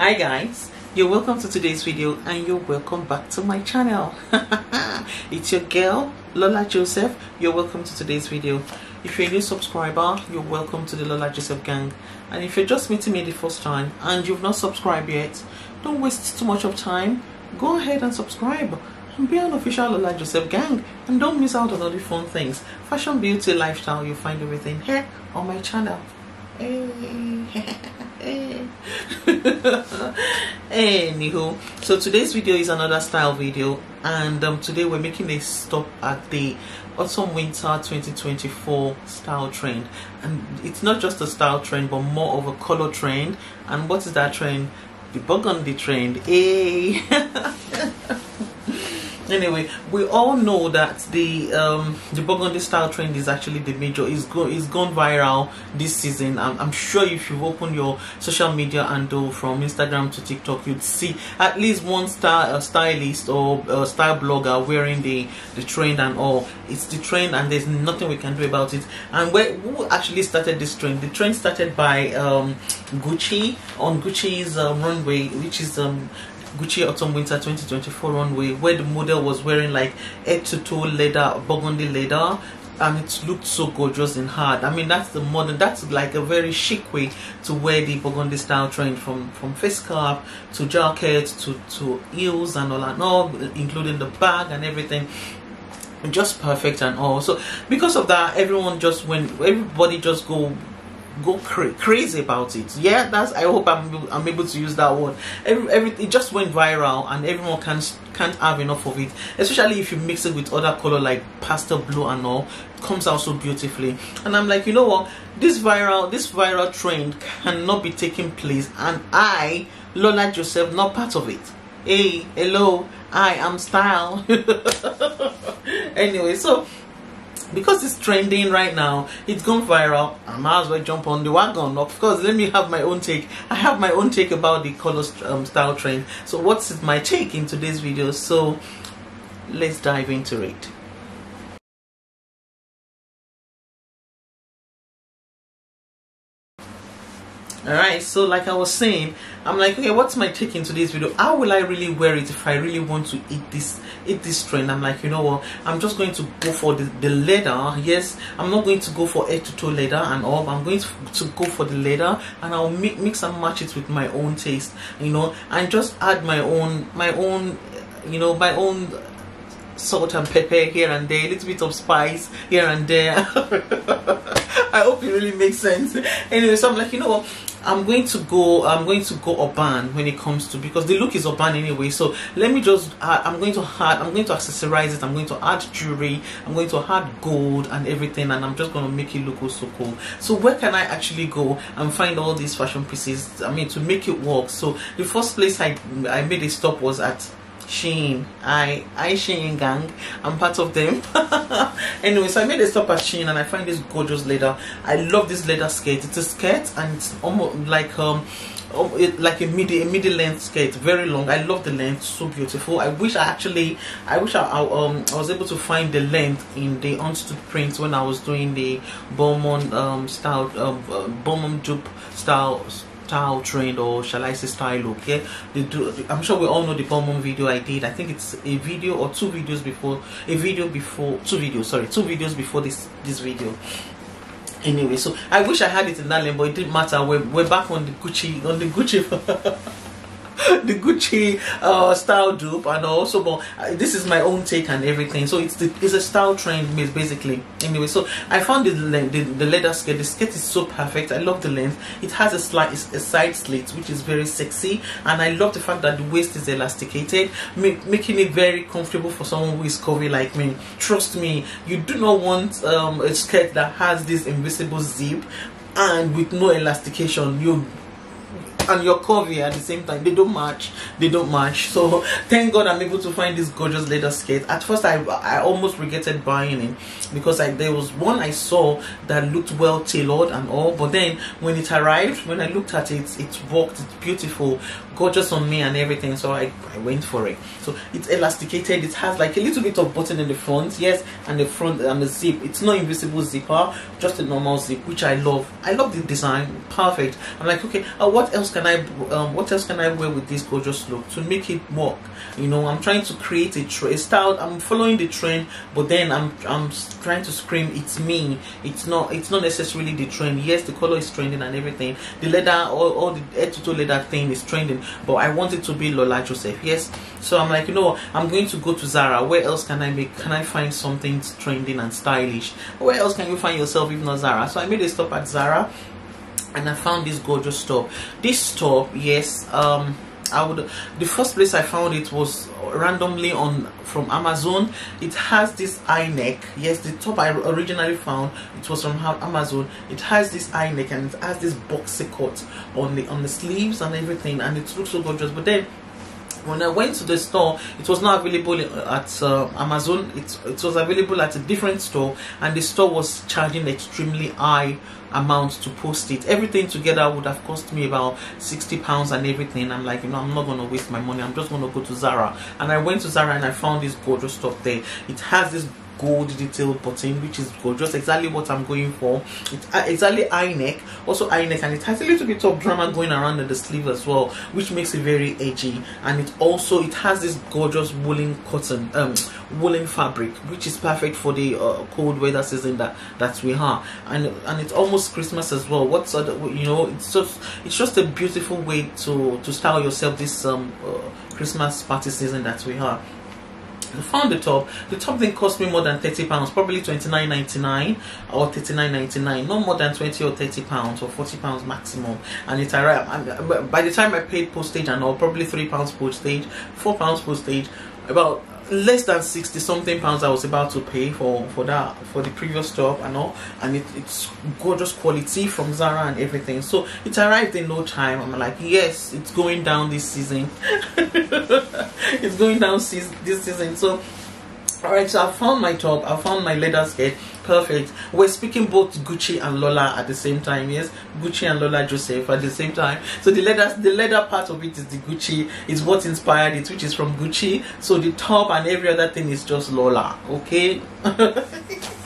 hi guys. You're welcome to today's video and you're welcome back to my channel. It's your girl lola joseph. You're welcome to today's video. If you're a new subscriber you're welcome to the lola joseph gang. And if you're just meeting me the first time and you've not subscribed yet don't waste too much of time. Go ahead and subscribe and be an official lola joseph gang. And don't miss out on all the fun things. Fashion beauty lifestyle you'll find everything here on my channel anywho so today's video is another style video and um, today we're making a stop at the autumn winter 2024 style trend. And it's not just a style trend but more of a color trend. And what is that trend? The burgundy trend. Hey anyway we all know that the um the burgundy style trend is actually the major is go is gone viral this season. I'm, I'm sure if you open your social media handle from instagram to tiktok you'd see at least one style a stylist or a style blogger wearing the the trend and all. It's the trend and there's nothing we can do about it. And where who actually started this trend? The trend started by um gucci on gucci's um, runway which is um Gucci Autumn Winter 2024 runway where the model was wearing like head to toe leather, burgundy leather and it looked so gorgeous in hard. I mean that's the modern that's like a very chic way to wear the burgundy style trend from from face cap to jacket to to heels and all and all including the bag and everything just perfect and all so because of that everyone just went everybody just go go cra crazy about it. Yeah that's i hope i'm i'm able to use that word every, every it just went viral and everyone can't can't have enough of it. Especially if you mix it with other color like pastel blue and all comes out so beautifully. And i'm like you know what? This viral this viral trend cannot be taking place and i lola joseph not part of it. Hey hello. I am style. Anyway so because it's trending right now it's gone viral i might as well jump on the wagon. Of course let me have my own take. I have my own take about the color um, style trend. So what's my take in today's video? So let's dive into it all right so like i was saying i'm like okay what's my take in today's video how will i really wear it if i really want to eat this eat this trend i'm like you know what i'm just going to go for the, the leather yes i'm not going to go for head to toe leather and all i'm going to, to go for the leather and i'll mi mix and match it with my own taste you know and just add my own my own you know my own salt and pepper here and there, a little bit of spice here and there. I hope it really makes sense. Anyway, so I'm like, you know what? I'm going to go I'm going to go urban when it comes to because the look is urban anyway. So let me just add, I'm going to add I'm going to accessorize it. I'm going to add jewelry. I'm going to add gold and everything and I'm just going to make it look so cool. So where can I actually go and find all these fashion pieces? I mean to make it work. So the first place I I made a stop was at Shein. I I Shein gang. I'm part of them. anyway, so I made a stop at Shein and I find this gorgeous leather. I love this leather skirt. It's a skirt and it's almost like um it, like a midi a midi length skirt very long i love the length so beautiful i wish i actually i wish i, I um i was able to find the length in the unstood print when i was doing the Bowman um style um uh, Bowman dupe style style trend or shall I say style look yeah do, I'm sure we all know the Bowman video I did. I think it's a video or two videos before a video before two videos sorry two videos before this this video. Anyway so I wish I had it in that lane but it didn't matter. We're, we're back on the Gucci on the Gucci the Gucci uh, style dupe and also but uh, this is my own take and everything. So it's the, it's a style trend basically. Anyway so I found the, the, the leather skirt. The skirt is so perfect. I love the length. It has a slight a side slit which is very sexy. And I love the fact that the waist is elasticated making it very comfortable for someone who is curvy like me. Trust me you do not want um, a skirt that has this invisible zip and with no elastication. You and your curvy at the same time they don't match they don't match. So thank god i'm able to find this gorgeous leather skirt at first i i almost regretted buying it because I, there was one i saw that looked well tailored and all but then when it arrived when i looked at it it worked it's beautiful gorgeous on me and everything so I, I went for it. So it's elasticated it has like a little bit of button in the front yes and the front and the zip. It's not invisible zipper just a normal zip which I love. I love the design perfect. I'm like okay uh, what else can can I um, what else can I wear with this gorgeous look to make it work? You know I'm trying to create a, a style I'm following the trend but then I'm I'm trying to scream it's me. It's not it's not necessarily the trend. Yes the color is trending and everything. The leather all, all the head to toe leather thing is trending but I want it to be Lola Joseph yes? So I'm like you know I'm going to go to Zara. Where else can I make can I find something trending and stylish? Where else can you find yourself if not Zara? So I made a stop at Zara and I found this gorgeous top. This top, yes, um, I would. The first place I found it was randomly on from Amazon. It has this high neck. Yes, the top I originally found it was from Amazon. It has this high neck and it has this boxy cut on the on the sleeves and everything, and it looks so gorgeous. But then when I went to the store, it was not available at uh, Amazon. It, it was available at a different store, and the store was charging extremely high amount to post it. Everything together would have cost me about 60 pounds and everything. I'm like, you know, I'm not gonna waste my money. I'm just gonna go to Zara. And I went to Zara and I found this gorgeous stuff there. It has this gold detailed button which is gorgeous. Exactly what i'm going for. It's uh, exactly high neck also high neck and it has a little bit of drama going around the sleeve as well which makes it very edgy. And it also it has this gorgeous woolen cotton um woolen fabric which is perfect for the uh, cold weather season that that we have and and it's almost christmas as well. What's other you know it's just it's just a beautiful way to to style yourself this um uh, christmas party season that we have Found the top. The top thing cost me more than thirty pounds, probably twenty nine ninety nine or thirty nine ninety nine. No more than twenty or thirty pounds or forty pounds maximum. And it arrived. By the time I paid postage and all, probably three pounds postage, four pounds postage, about less than 60 something pounds I was about to pay for for that for the previous job and all. And it, it's gorgeous quality from Zara and everything. So it arrived in no time. I'm like yes it's going down this season. It's going down this season. So all right so i found my top i found my leather skirt perfect. We're speaking both gucci and lola at the same time yes? Gucci and lola joseph at the same time. So the leather the leather part of it is the gucci is what inspired it which is from gucci. So the top and every other thing is just lola okay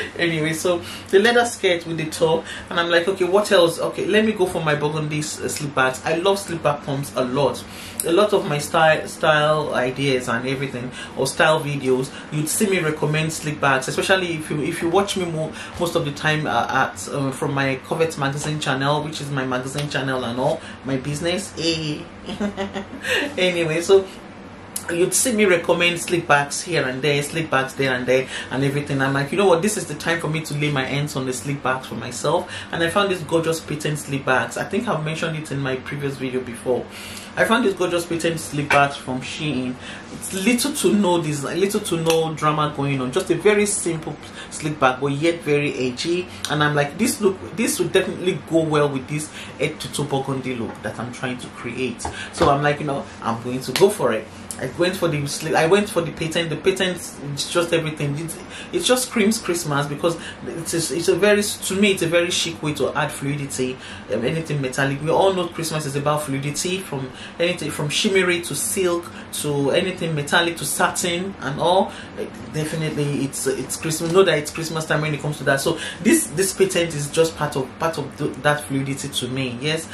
anyway so the leather skirt with the top and i'm like okay what else? Okay let me go for my burgundy uh, slingbacks. I love slingback pumps a lot. A lot of my style style ideas and everything or style videos you'd see me recommend slingbacks especially if you if you watch me more most of the time uh, at uh, from my covet magazine channel which is my magazine channel and all my business. Hey anyway so you'd see me recommend slingbacks here and there, slingbacks there and there, and everything. I'm like, you know what, this is the time for me to lay my hands on the slingbacks for myself. And I found these gorgeous patent slingbacks. I think I've mentioned it in my previous video before. I found this gorgeous patent slingbacks from Shein. It's little to no design, little to no drama going on. Just a very simple slingback, but yet very edgy. And I'm like, this look, this would definitely go well with this head to toe burgundy look that I'm trying to create. So I'm like, you know, I'm going to go for it. I went for the I went for the patent. The patent is just everything. It, it just screams Christmas because it's a, it's a very to me it's a very chic way to add fluidity. Um, anything metallic. We all know Christmas is about fluidity from anything from shimmery to silk to anything metallic to satin and all. Definitely, it's it's Christmas. Know that it's Christmas time when it comes to that. So this this patent is just part of part of the, that fluidity to me. Yes,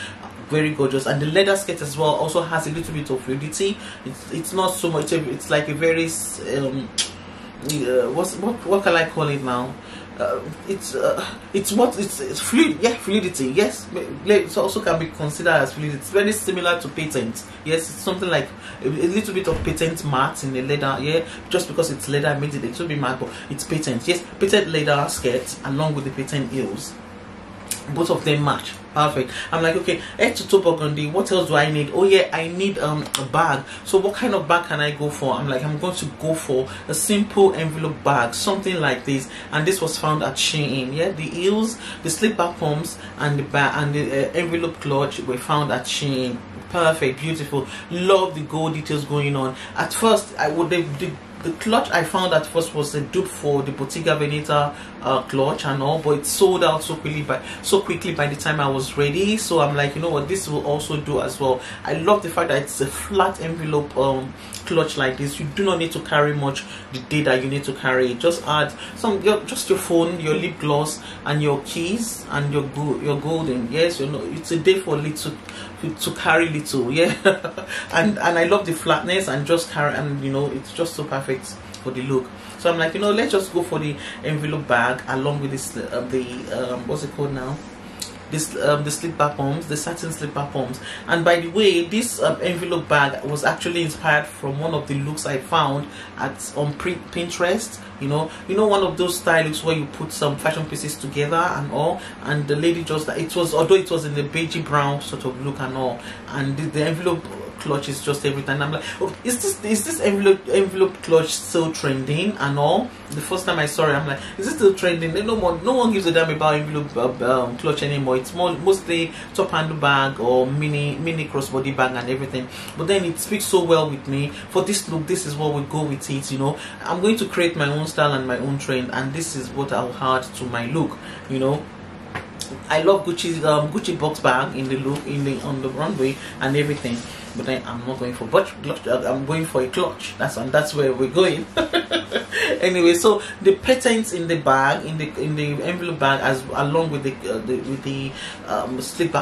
very gorgeous. And the leather skirt as well also has a little bit of fluidity it's it's not so much it's like a very um uh, what what can i call it now? Uh, it's uh, it's what it's, it's fluid yeah fluidity yes. It also can be considered as fluid it's very similar to patent yes. It's something like a, a, little bit of patent matte in the leather yeah. Just because it's leather makes it a little bit matte but it's patent yes. Patent leather skirt along with the patent heels both of them match. Perfect. I'm like okay head to toe burgundy what else do i need? Oh yeah i need um a bag. So what kind of bag can i go for? I'm like i'm going to go for a simple envelope bag something like this. And this was found at shein. Yeah the heels the slipper pumps and the bag and the uh, envelope clutch were found at shein. Perfect beautiful. Love the gold details going on. At first i would the, the the clutch I found at first was a dupe for the Bottega Veneta uh, clutch and all, but it sold out so quickly by so quickly by the time I was ready. So I'm like, you know what, this will also do as well. I love the fact that it's a flat envelope um, clutch like this. You do not need to carry much the day that you need to carry. Just add some, your, just your phone, your lip gloss, and your keys and your go your golden. Yes, you know, it's a day for little to carry little yeah and and i love the flatness and just carry and you know it's just so perfect for the look. So i'm like you know let's just go for the envelope bag along with this uh, the um, what's it called now? This um, the slipper pumps the satin slipper pumps. And by the way this um, envelope bag was actually inspired from one of the looks i found at on pinterest. You know you know one of those styles where you put some fashion pieces together and all? And the lady just it was although it was in the beige brown sort of look and all. And the, the envelope clutch is just everything. I'm like, oh, is this is this envelope envelope clutch still trending and all? The first time I saw it, I'm like, is this still trending? No more, no one gives a damn about envelope uh, um, clutch anymore. It's more mostly top handle bag or mini mini crossbody bag and everything. But then it speaks so well with me. For this look, this is what we go with it. You know, I'm going to create my own style and my own trend, and this is what I'll add to my look. You know, I love Gucci's um, Gucci box bag in the look in the on the runway and everything but then I'm not going for but I'm going for a clutch. That's and that's where we're going. Anyway so the patterns in the bag in the in the envelope bag as along with the, uh, the with the um,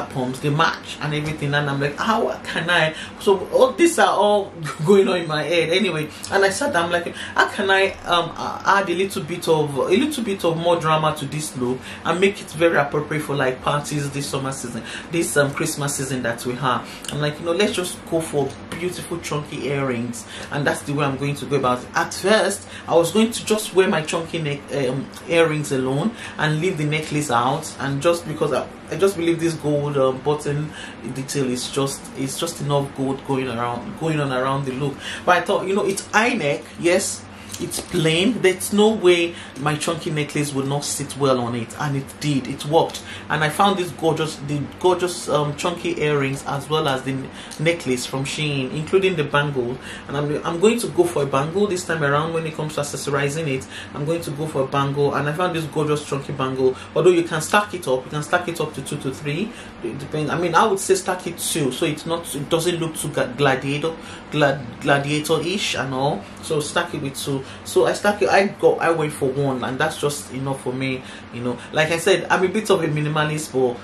pumps they match and everything. And I'm like how can I? So all these are all going on in my head. Anyway and I said I'm like how can I um add a little bit of a little bit of more drama to this look and make it very appropriate for like parties this summer season this um Christmas season that we have? I'm like you know let's just go for beautiful chunky earrings and that's the way I'm going to go about it. At first, I was going to just wear my chunky neck um, earrings alone and leave the necklace out and just because I, I just believe this gold um, button detail is just it's just enough gold going around going on around the look but I thought you know it's high neck yes it's plain. There's no way my chunky necklace would not sit well on it. And it did. It worked. And i found this gorgeous the gorgeous um, chunky earrings as well as the necklace from Shein including the bangle. And I'm, I'm going to go for a bangle this time around when it comes to accessorizing it. I'm going to go for a bangle. And I found this gorgeous chunky bangle. Although you can stack it up. You can stack it up to two to three. Depending I mean I would say stack it two. So it's not it doesn't look too gladiator glad, gladiator-ish and all. So stack it with two so i started i got i went for one and that's just enough for me you know. Like i said i'm a bit of a minimalist but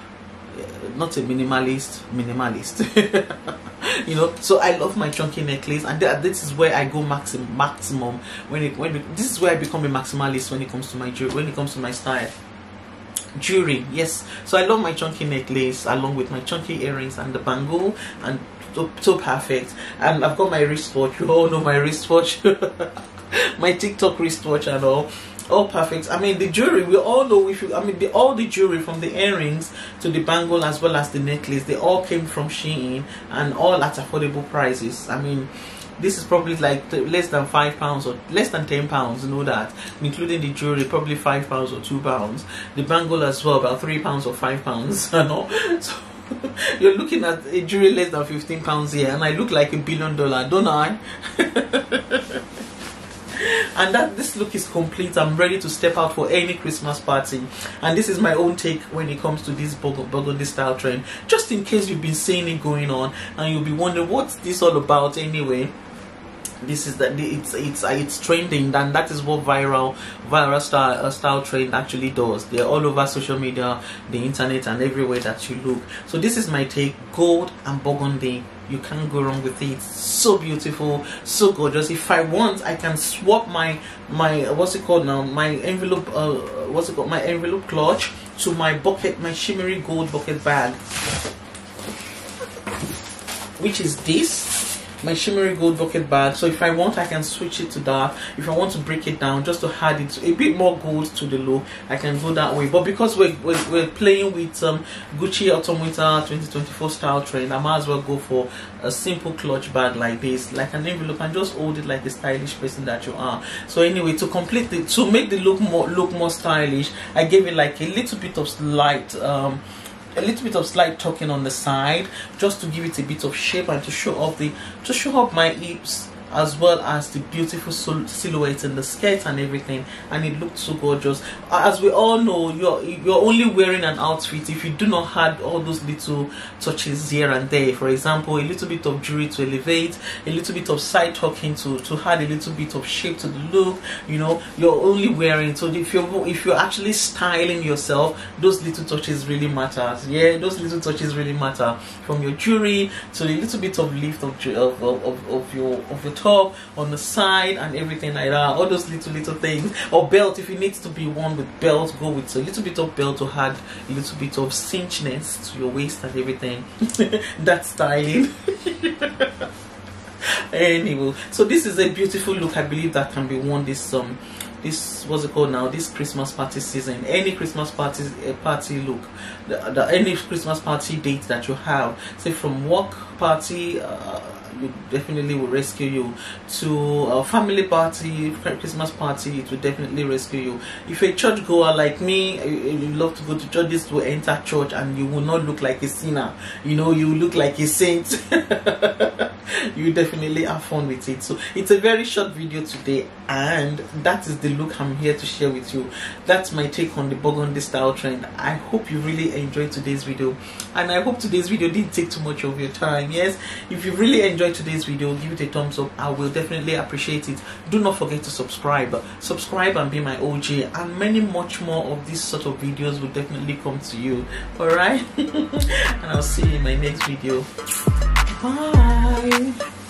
not a minimalist minimalist. You know so i love my chunky necklace and th this is where i go maximum maximum. When it when it, this is where i become a maximalist when it comes to my when it comes to my style. Jewelry yes. So i love my chunky necklace along with my chunky earrings and the bangle and so, so perfect. And i've got my wristwatch. You all know my wristwatch my tiktok wristwatch and all. All perfect. I mean the jewelry we all know if you i mean the, all the jewelry from the earrings to the bangle as well as the necklace they all came from shein and all at affordable prices. I mean this is probably like less than five pounds or less than ten pounds you know that including the jewelry probably five pounds or two pounds. The bangle as well about three pounds or five pounds you know. So you're looking at a jewelry less than 15 pounds here and I look like a billion dollar don't I and that this look is complete. I'm ready to step out for any christmas party. And this is my own take when it comes to this burgundy style trend. Just in case you've been seeing it going on and you'll be wondering what's this all about anyway? This is that it's it's it's trending. And that is what viral viral style uh, style trend actually does. They're all over social media the internet and everywhere that you look. So this is my take. Gold and burgundy you can't go wrong with it. So beautiful so gorgeous. If i want i can swap my my what's it called now? My envelope uh what's it called? My envelope clutch to my bucket my shimmery gold bucket bag. Which is this my shimmery gold bucket bag. So if I want I can switch it to that. If I want to break it down just to add it a bit more gold to the look I can go that way. But because we're, we're, we're playing with um, Gucci Autumn Winter 2024 style trend I might as well go for a simple clutch bag like this like an envelope and just hold it like the stylish person that you are. So anyway to complete it to make the look more look more stylish I gave it like a little bit of light um, a little bit of slight tucking on the side just to give it a bit of shape and to show off the to show off my hips as well as the beautiful silhouette and the skirt and everything. And it looked so gorgeous. As we all know you're you're only wearing an outfit if you do not have all those little touches here and there. For example a little bit of jewelry to elevate a little bit of side tucking to to add a little bit of shape to the look you know you're only wearing. So if you're if you're actually styling yourself those little touches really matter yeah those little touches really matter. From your jewelry to a little bit of lift of of, of, of your of your top on the side and everything like that. All those little little things. Or belt if it needs to be one with belt go with a little bit of belt to add a little bit of cinchness to your waist and everything. That's styling. Anyway so this is a beautiful look. I believe that can be worn this um this what's it called now? This christmas party season. Any christmas party uh, party look. The, the, any christmas party date that you have. Say from work party uh, you definitely will rescue you. To a family party christmas party it will definitely rescue you. If a church goer like me eh, eh, you love to go to church this will enter church and you will not look like a sinner. You know you look like a saint you definitely have fun with it. So it's a very short video today and that is the look i'm here to share with you. That's my take on the burgundy style trend. I hope you really enjoyed today's video and i hope today's video didn't take too much of your time. Yes if you really enjoyed today's video give it a thumbs up. I will definitely appreciate it. Do not forget to subscribe. Subscribe and be my og and many much more of these sort of videos will definitely come to you. All right? And i'll see you in my next video. Bye you.